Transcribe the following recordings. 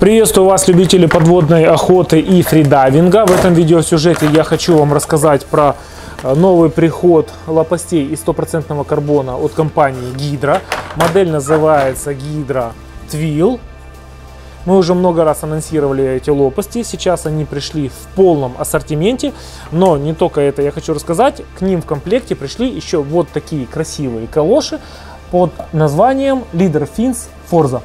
Приветствую вас, любители подводной охоты и фридайвинга. В этом видеосюжете я хочу вам рассказать про э, новый приход лопастей из стопроцентного карбона от компании Гидра. Модель называется Гидра Twill. Мы уже много раз анонсировали эти лопасти, сейчас они пришли в полном ассортименте, но не только это я хочу рассказать, к ним в комплекте пришли еще вот такие красивые калоши под названием Leader Fins Forza.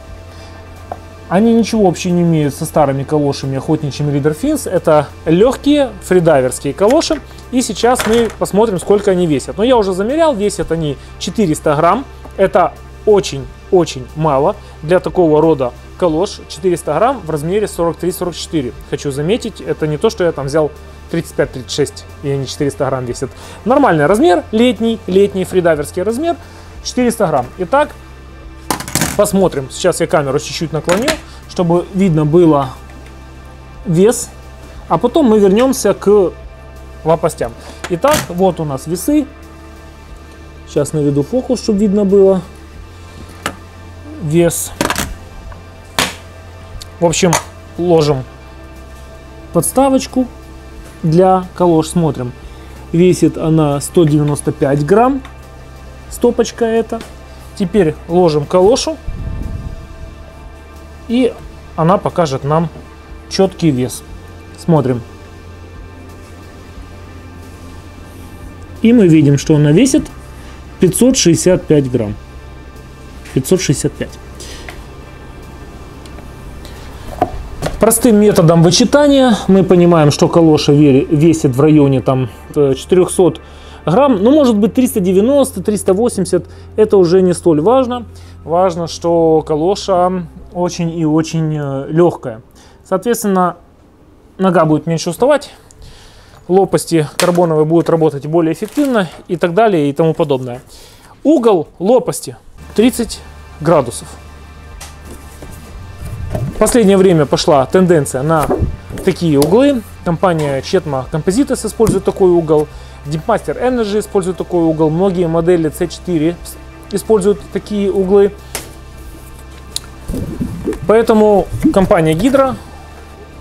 Они ничего вообще не имеют со старыми калошами охотничьими Leader Fins. Это легкие фридайверские калоши. И сейчас мы посмотрим, сколько они весят. Но я уже замерял, весят они 400 грамм. Это очень-очень мало для такого рода калош 400 грамм в размере 43-44. Хочу заметить, это не то, что я там взял 35-36 и они 400 грамм весят. Нормальный размер, летний, летний фридайверский размер 400 грамм. Итак, посмотрим. Сейчас я камеру чуть-чуть наклоню, чтобы видно было вес. А потом мы вернемся к лопастям. Итак, вот у нас весы. Сейчас наведу фокус, чтобы видно было вес. В общем, ложим подставочку для калош. Смотрим. Весит она 195 грамм. Стопочка это. Теперь ложим калошу. И она покажет нам четкий вес. Смотрим. И мы видим, что она весит 565 грамм. 565. Простым методом вычитания мы понимаем, что калоша весит в районе там 400 э, грамм, ну может быть 390, 380, это уже не столь важно. Важно, что калоша очень и очень э, легкая. Соответственно, нога будет меньше уставать, лопасти карбоновые будут работать более эффективно и так далее и тому подобное. Угол лопасти 30 градусов. В последнее время пошла тенденция на такие углы. Компания Chetma Composites использует такой угол. Deepmaster Energy использует такой угол. Многие модели C4 используют такие углы. Поэтому компания Hydra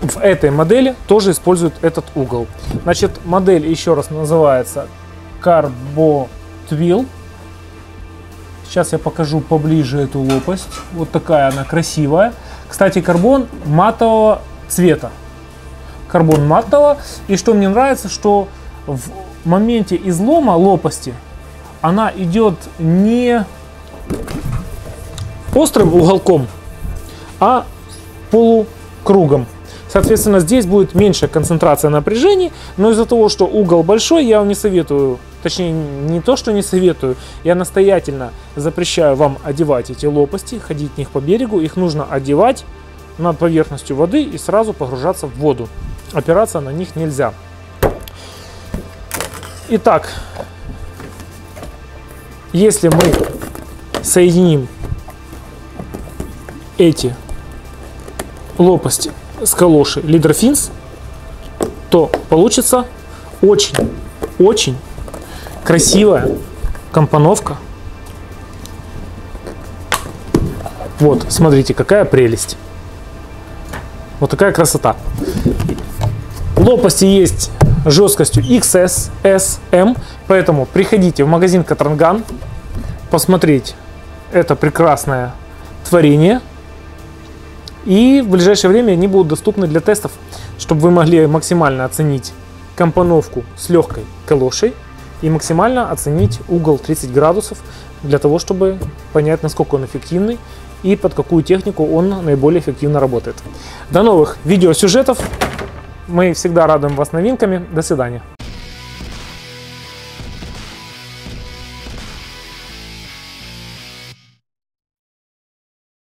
в этой модели тоже использует этот угол. Значит, модель еще раз называется Carbo Twill. Сейчас я покажу поближе эту лопасть. Вот такая она красивая. Кстати, карбон матового цвета. Карбон матового. И что мне нравится, что в моменте излома лопасти она идет не острым уголком, а полукругом. Соответственно, здесь будет меньшая концентрация напряжений, но из-за того, что угол большой, я вам не советую, точнее не то, что не советую, я настоятельно запрещаю вам одевать эти лопасти, ходить в них по берегу, их нужно одевать над поверхностью воды и сразу погружаться в воду. Опираться на них нельзя. Итак, если мы соединим эти лопасти с калоши Лидерфинс, то получится очень-очень красивая компоновка. Вот, смотрите, какая прелесть. Вот такая красота. Лопасти есть жесткостью XS, S, M, поэтому приходите в магазин Катранган посмотреть это прекрасное творение – и в ближайшее время они будут доступны для тестов, чтобы вы могли максимально оценить компоновку с легкой калошей и максимально оценить угол 30 градусов для того, чтобы понять, насколько он эффективный и под какую технику он наиболее эффективно работает. До новых видеосюжетов. Мы всегда радуем вас новинками. До свидания.